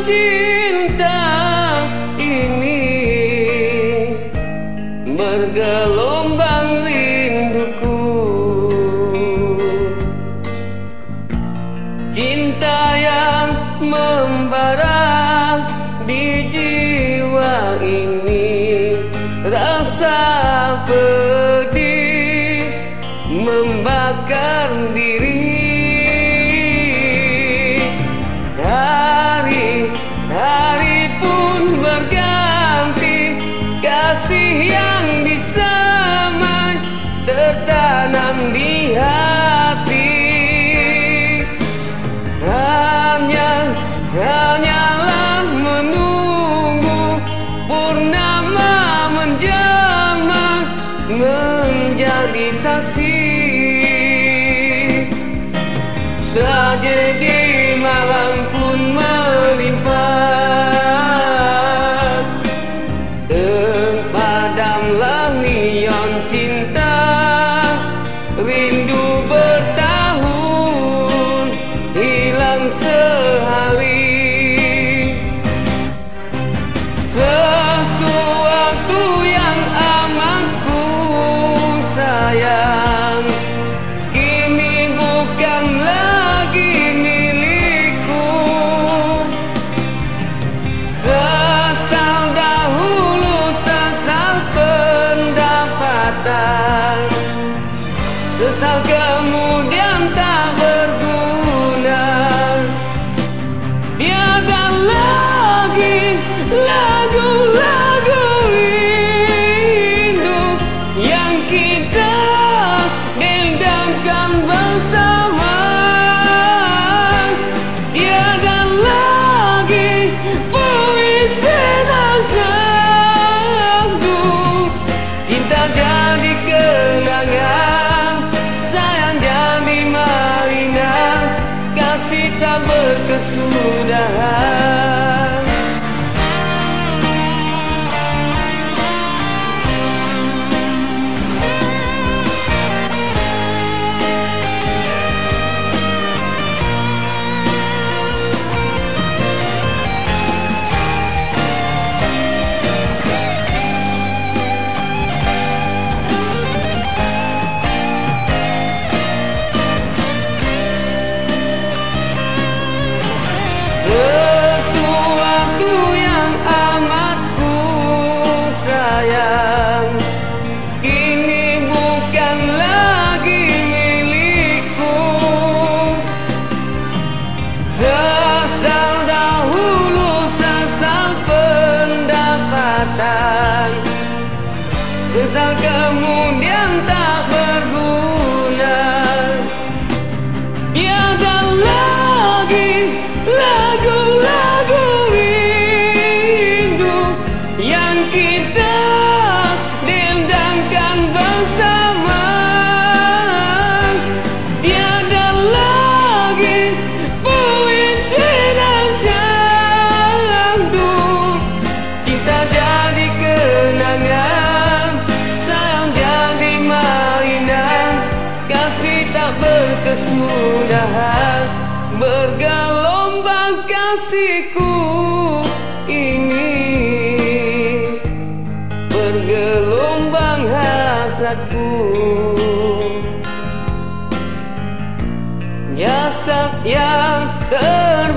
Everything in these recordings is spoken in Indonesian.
cinta ini. Bergelombang rinduku. Cinta yang membara di jiwa ini. Rasa pedih membakar diri menjadi saksi tragedi malam pun menimpa Sesal como de kita berkesudahan голубям kesudahan bergelombang kasihku ini bergelombang hasatku jasad yang terbiar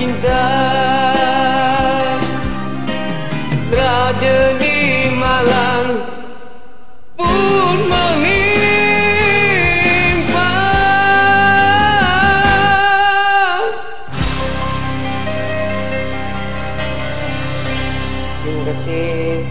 cinta. Tragedi malang pun menimpa Terima kasih